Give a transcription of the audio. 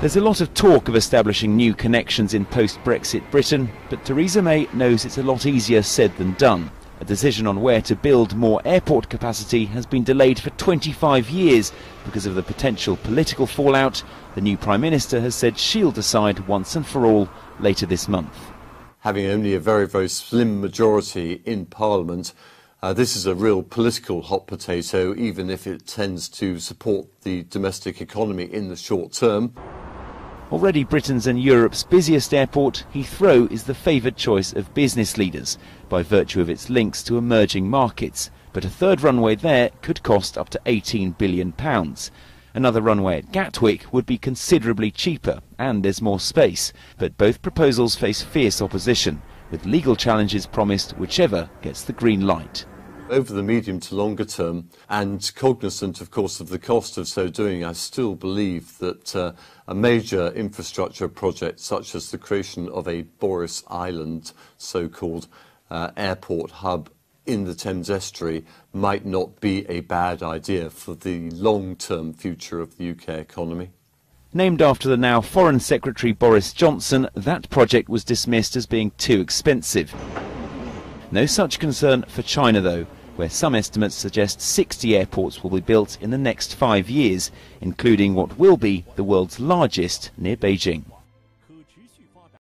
There's a lot of talk of establishing new connections in post-Brexit Britain, but Theresa May knows it's a lot easier said than done. A decision on where to build more airport capacity has been delayed for 25 years because of the potential political fallout. The new Prime Minister has said she'll decide once and for all later this month. Having only a very, very slim majority in Parliament, uh, this is a real political hot potato, even if it tends to support the domestic economy in the short term. Already Britain's and Europe's busiest airport, Heathrow is the favoured choice of business leaders by virtue of its links to emerging markets. But a third runway there could cost up to £18 billion. Another runway at Gatwick would be considerably cheaper and there's more space. But both proposals face fierce opposition, with legal challenges promised whichever gets the green light over the medium to longer term, and cognizant, of course, of the cost of so doing, I still believe that uh, a major infrastructure project, such as the creation of a Boris Island so called uh, airport hub in the Thames estuary, might not be a bad idea for the long term future of the UK economy. Named after the now Foreign Secretary Boris Johnson, that project was dismissed as being too expensive. No such concern for China, though where some estimates suggest 60 airports will be built in the next five years, including what will be the world's largest near Beijing.